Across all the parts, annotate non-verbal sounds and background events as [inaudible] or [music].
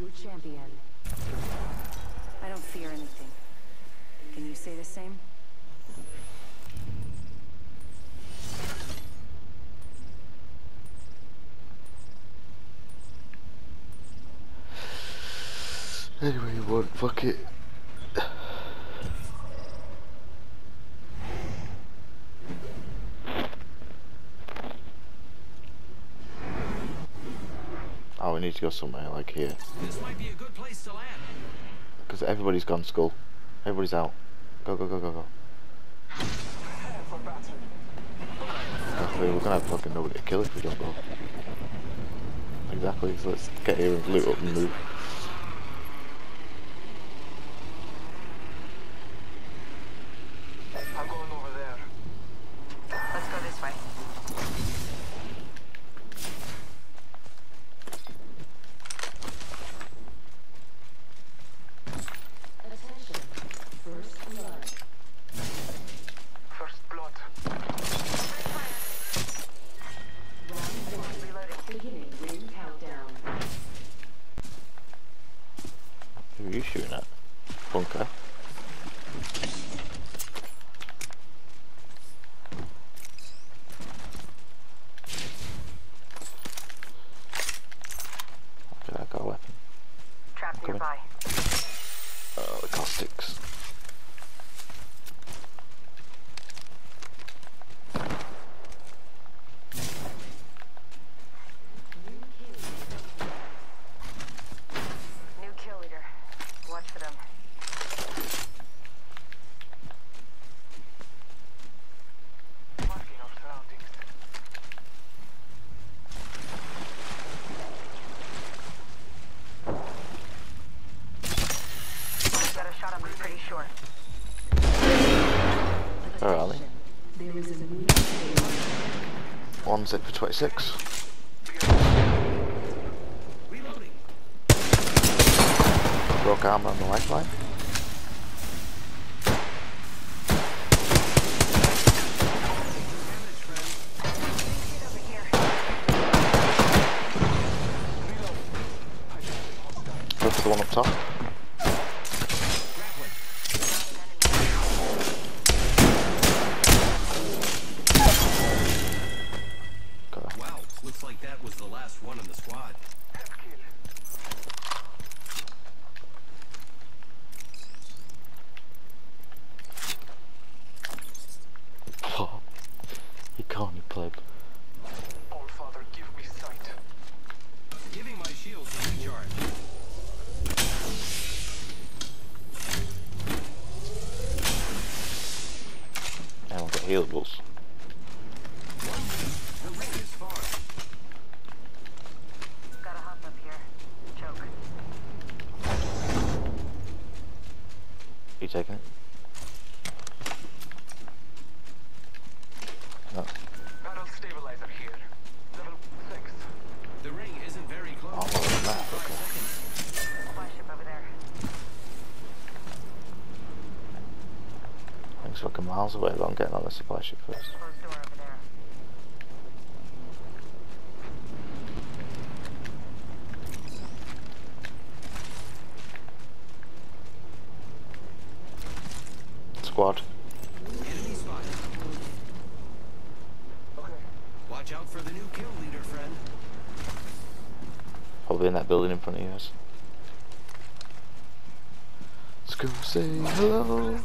your champion. I don't fear anything. Can you say the same? Anyway, want fuck it. Oh, we need to go somewhere like here. This might be a good place to land. Because everybody's gone school. Everybody's out. Go, go, go, go, go. Exactly, we're gonna have fucking nobody to kill if we don't go. Exactly, so let's get here and loot up and move. I'm going over there. Let's go this way. Attention. First blood. First blood. Round one. Beginning ring countdown. Who are you shooting at? Bunker. Okay, I got a weapon. Trap Coming. nearby. Oh, the caustics. New kill leader. Watch for them. Marking our surroundings. Got a shot on me pretty sure. Where are they? There is a new kill. One's it for 26. Reloading. Broke armor on the lifeline. Damage, friend. Over here. Go for the one up top. Grappling. Got her. Wow, looks like that was the last one in the squad. you can't, you pleb. All Father, give me sight. Giving my shields a recharge. And we've got healables. The ring is far. Gotta hop up here. Choke. You taking it? No. Barrel stabilizer here. Level 6. The ring isn't very close. Oh, well, on that, okay. Supply ship over there. I think it's fucking miles away, but I'm getting on the supply ship first. Closed door over there. Squad. Okay. Watch out for the new kill leader, friend. Probably in that building in front of you guys. Let's go say hello.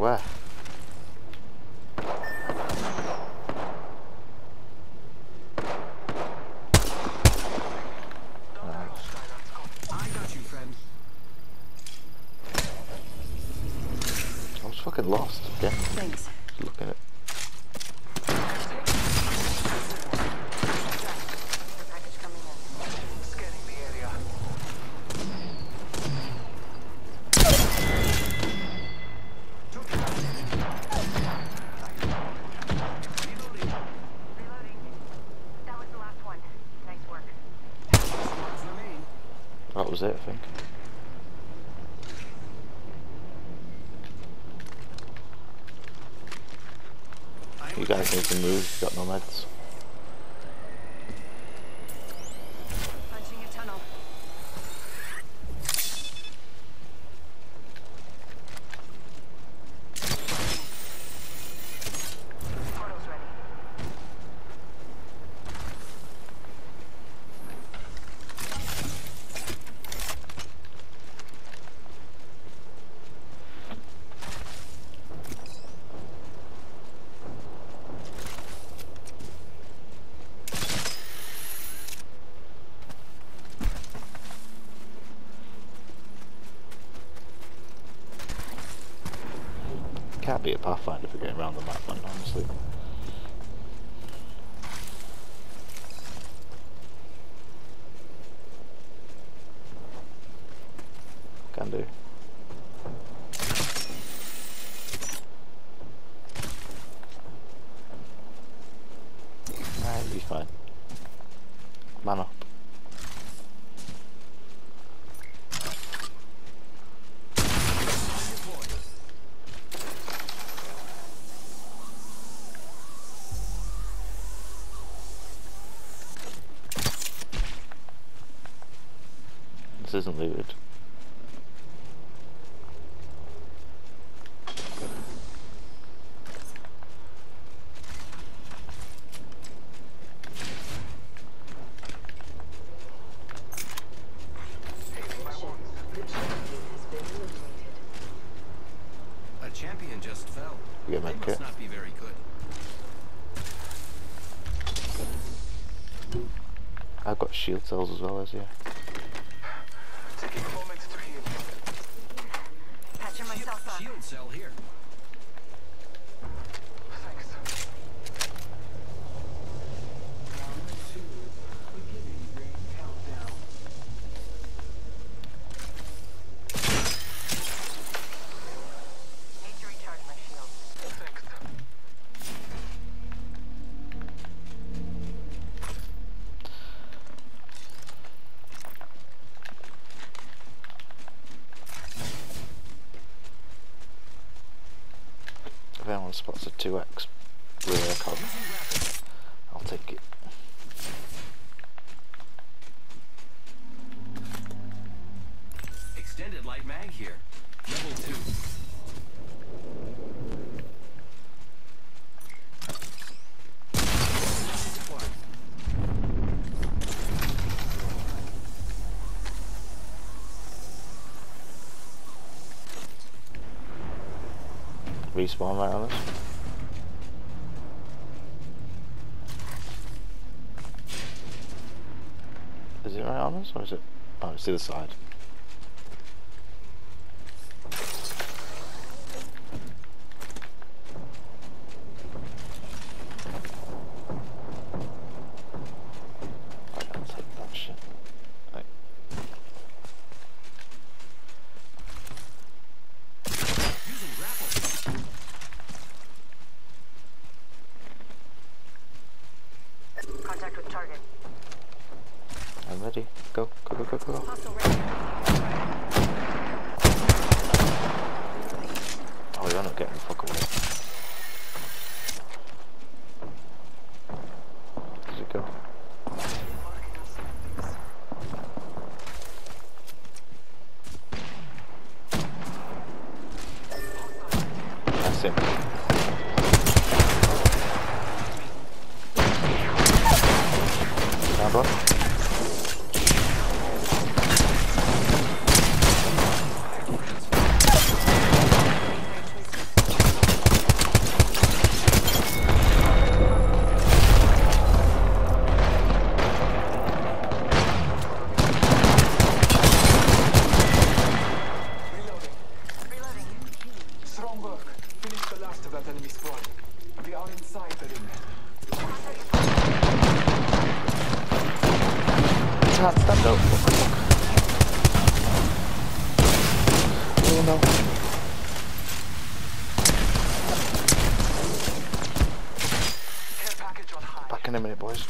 Where? I got you, friend. I was fucking lost again. Thanks. Just looking at. The package coming in. Scanning the area. Took it. that was it, I think. To move, got no meds. Can't be a Pathfinder for getting around the map, man, honestly. Can do. It'll be fine. Man up. This isn't looted. The champion has been eliminated. A champion just fell. You get They med must kit. not be very good. I've got shield cells as well as you. Taking a moment to heal. Patching myself up. shield cell here. Anyone spots a 2x rear cog, I'll take it. Extended light mag here. Level two. Respawn right on us. Is it right on us or is it? Oh, it's to the side. in a minute, boys.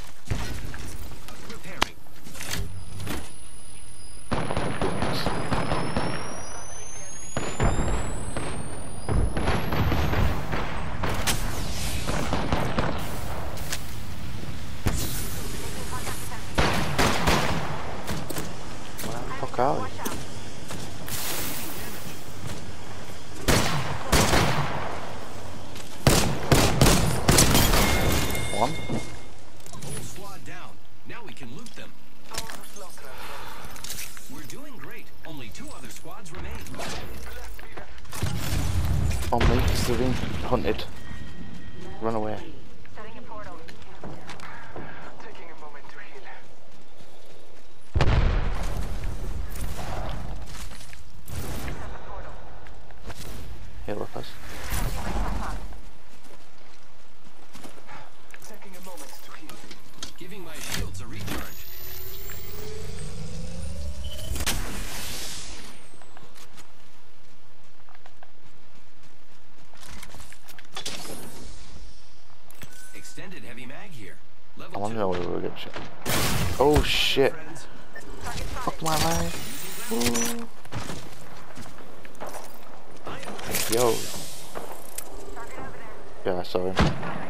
hunted. shit. Oh shit. Fuck my life. Ooh. Yo. Yeah, I saw him.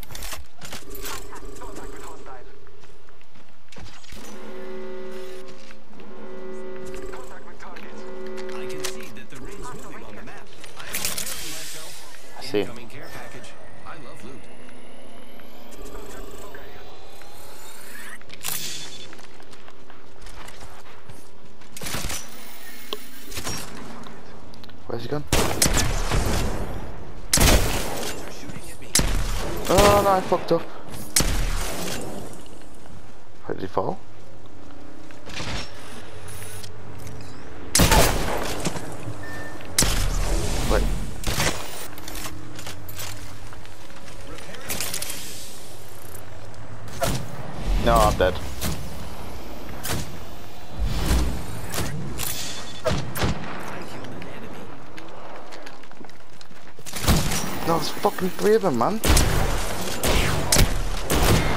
Where's he gone? Oh no, I fucked up. How did he fall? Wait. No, I'm dead. That was fucking three of them, man.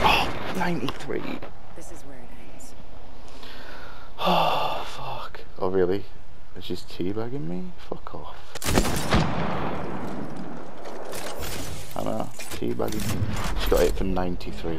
Oh, 93. This is where it ends. Oh, [sighs] fuck. Oh, really? It's just teabagging me? Fuck off. I know, teabagging me. She got it for 93.